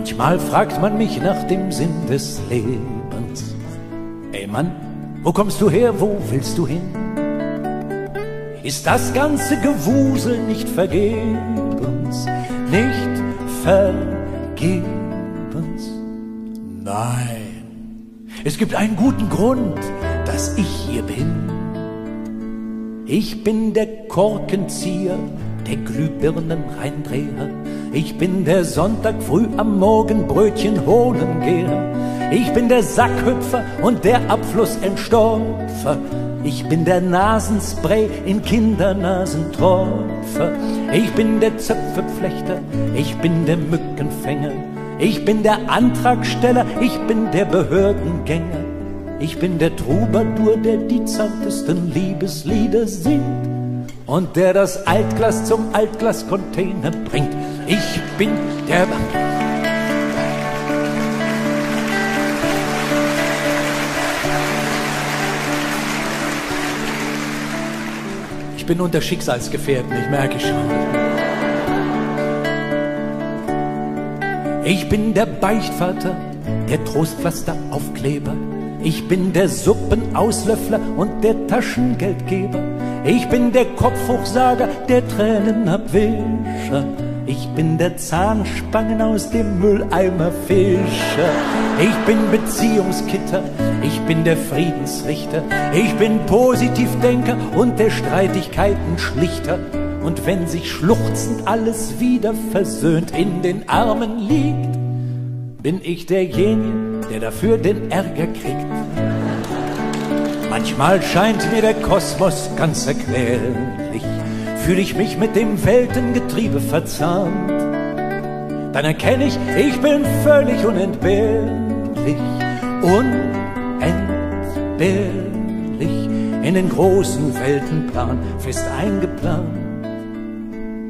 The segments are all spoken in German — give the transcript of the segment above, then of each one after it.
Manchmal fragt man mich nach dem Sinn des Lebens. Ey Mann, wo kommst du her, wo willst du hin? Ist das ganze Gewusel nicht vergebens, nicht vergebens? Nein, es gibt einen guten Grund, dass ich hier bin. Ich bin der Korkenzieher, der Glühbirnen-Reindreher. Ich bin der Sonntag früh am Morgen Brötchen holen Geher. Ich bin der Sackhüpfer und der Abflussentstopfer. Ich bin der Nasenspray in Kindernasentropfer. Ich bin der Zöpfeflechter, ich bin der Mückenfänger. Ich bin der Antragsteller, ich bin der Behördengänger. Ich bin der Troubadour, der die zartesten Liebeslieder singt und der das Altglas zum Altglascontainer bringt. Ich bin der... Ich bin unter Schicksalsgefährten, ich merke schon. Ich bin der Beichtvater, der Trostpflasteraufkleber. Ich bin der Suppenauslöffler und der Taschengeldgeber. Ich bin der Kopfhochsager, der Tränenabwischer. Ich bin der Zahnspangen aus dem Mülleimer Fischer. Ich bin Beziehungskitter, ich bin der Friedensrichter. Ich bin Positivdenker und der Streitigkeiten Schlichter. Und wenn sich schluchzend alles wieder versöhnt in den Armen liegt, bin ich derjenige, der dafür den Ärger kriegt. Manchmal scheint mir der Kosmos ganz erklärlich, fühle ich mich mit dem Weltengetriebe verzahnt. Dann erkenne ich, ich bin völlig unentbehrlich, unentbehrlich, in den großen Weltenplan fest eingeplant.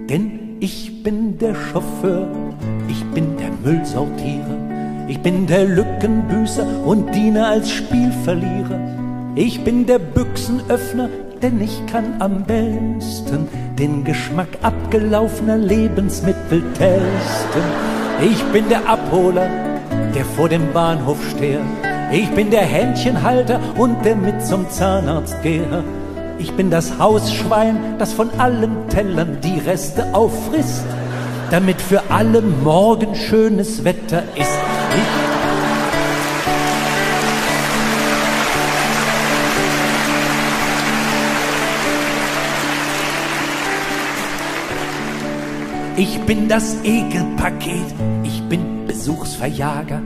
Denn ich bin der Chauffeur, ich bin der Müllsortierer, ich bin der Lückenbüßer und diene als Spielverlierer. Ich bin der Büchsenöffner, denn ich kann am besten den Geschmack abgelaufener Lebensmittel testen. Ich bin der Abholer, der vor dem Bahnhof steht. Ich bin der Händchenhalter und der mit zum Zahnarzt gehe. Ich bin das Hausschwein, das von allen Tellern die Reste auffrisst, damit für alle morgen schönes Wetter ist. Ich, bin das Ekelpaket, ich bin Besuchsverjager.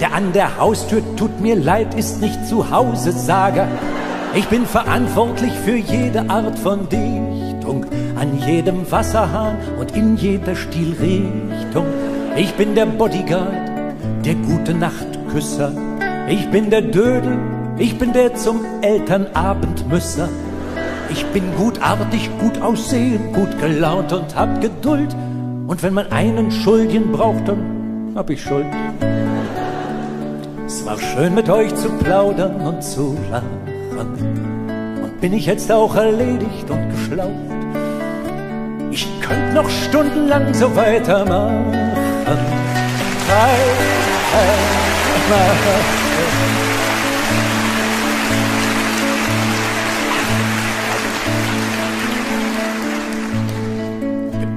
Der an der Haustür tut mir leid, ist nicht zu Hause Sager. Ich bin verantwortlich für jede Art von Dichtung, an jedem Wasserhahn und in jeder Stilrichtung. Ich bin der Bodyguard, der gute Nachtküsser. Ich bin der Dödel, ich bin der zum Elternabendmüsser. Ich bin gutartig, gut aussehend, gut gelaunt und hab Geduld. Und wenn man einen Schuldigen braucht, dann hab ich Schuld. Es war schön mit euch zu plaudern und zu lachen. Und bin ich jetzt auch erledigt und geschlaucht? Ich könnte noch stundenlang so weitermachen.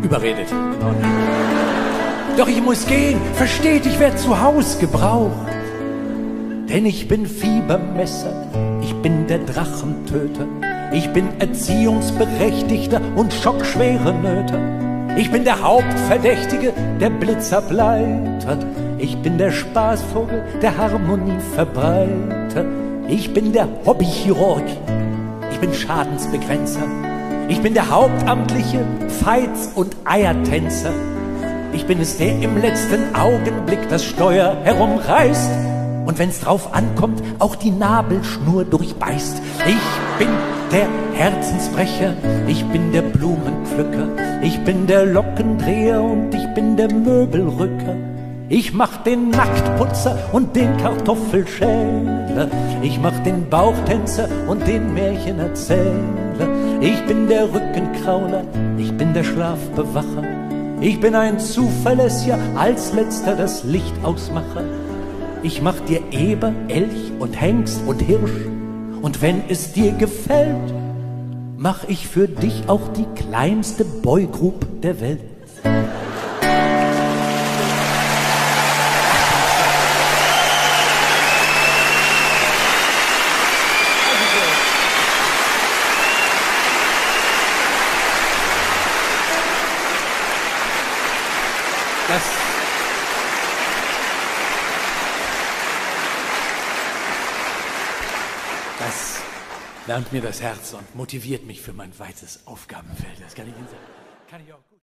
Überredet. Doch ich muss gehen, versteht, ich werd zu Haus gebraucht. Denn ich bin Fiebermesser, ich bin der Drachentöter, ich bin Erziehungsberechtigter und schockschwere Nöter. Ich bin der Hauptverdächtige, der Blitz ableitet. Ich bin der Spaßvogel, der Harmonie verbreitet. Ich bin der Hobbychirurg, ich bin Schadensbegrenzer. Ich bin der hauptamtliche Feiz- und Eiertänzer. Ich bin es, der im letzten Augenblick das Steuer herumreißt und wenn's drauf ankommt, auch die Nabelschnur durchbeißt. Ich bin der Herzensbrecher, ich bin der Blumenpflücker, ich bin der Lockendreher und ich bin der Möbelrücker. Ich mach den Nacktputzer und den Kartoffelschäler. Ich mach den Bauchtänzer und den Märchenerzähler. Ich bin der Rückenkrauler, ich bin der Schlafbewacher. Ich bin ein Zuverlässiger, als letzter das Licht ausmache. Ich mach dir Eber, Elch und Hengst und Hirsch. Und wenn es dir gefällt, mach ich für dich auch die kleinste Boygroup der Welt. Wärmt mir das Herz und motiviert mich für mein weites Aufgabenfeld. Das kann ich Ihnen sagen.